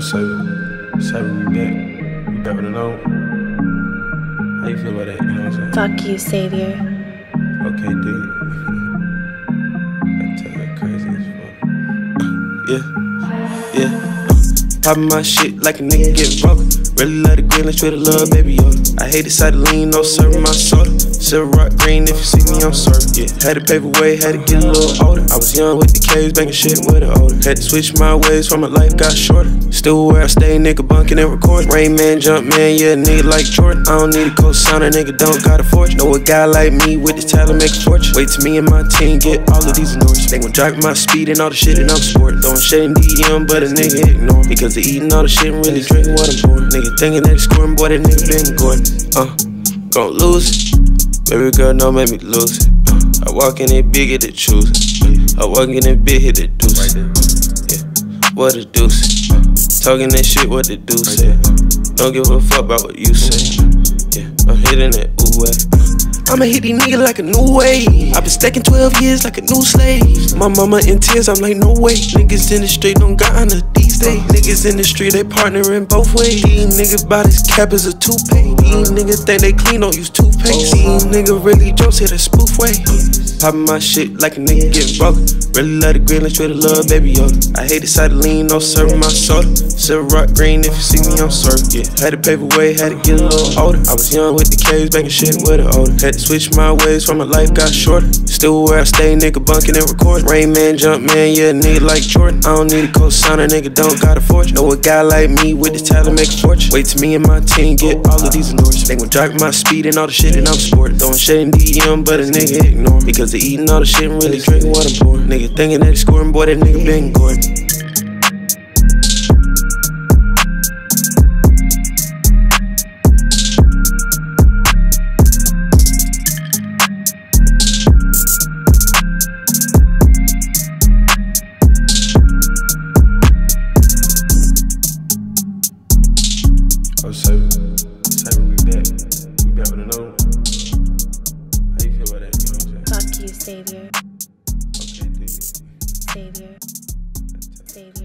So, so we back. We back with another one. How you feel about that? You know what I'm saying? Fuck you, Savior. Okay, dude. Crazy as fuck. Yeah, yeah. Poppin' my shit like a nigga get broke. Really love the green, let's the love, baby, yo. I hate the side of lean, no serving my soda. Silver rock green, if you see me, I'm sorry. Yeah, had to pave way, had to get a little older. I was young with the K's, banging shit with the older. Had to switch my ways from my life got shorter. Still where I stay, nigga, bunking and recording. Rain man, jump man, yeah, nigga like Jordan. I don't need a co-signer, nigga, don't got a fortune. Know a guy like me with the talent make a fortune. Wait till me and my team get all of these endorsements. They gon' drive my speed and all the shit that I'm sporting. Shade in DM, but a nigga ignore. Because they eating all the shit and really drinking what I'm pouring. Nigga thinking that they scoring, boy, that nigga Ben Gordon. Uh, gon' lose. Baby girl, don't make me lose it. I walk in it big, hit it choose it. I walk in it big, hit it deuce. Yeah, what a deuce. Talking that shit, what the deuce say. Don't give a fuck about what you say. Yeah, I'm hitting it, ooh, eh. I'ma hit these niggas like a new way. i been stacking 12 years like a new slave. My mama in tears, I'm like, no way. Niggas in the street don't got on the these days. Niggas in the street, they partnering both ways. These niggas buy this cap as a toupee. These niggas think they clean, don't use toothpaste. These niggas really jokes hit a spoof way. Poppin' my shit like a nigga getting broke. Really love the green, let's the love, baby, yo. I hate the side of lean, no serving my soda. Silver rock green, if you see me, I'm sorry. Yeah, had to pave way, had to get a little older. I was young with the K's, banging shit with the older. Had to switch my ways from my life got shorter. Still where I stay, nigga, bunking and recording. Rain man, jump man, yeah, nigga like Jordan. I don't need a co-signer, nigga, don't got a fortune. Know a guy like me with the talent make a fortune. Wait till me and my team get all of these endorsements. They gon' drive my speed and all the shit that I'm sporting. Throwing shit in DM, but a nigga ignore me. Because they eating all the shit and really drinking what I'm pouring. Nigga thinking that he scoring, boy, that nigga Ben Gordon. Oh, so, so we back. We back with another one. How you feel about that? You know what I'm saying? Fuck you, Savior. Savior. Savior.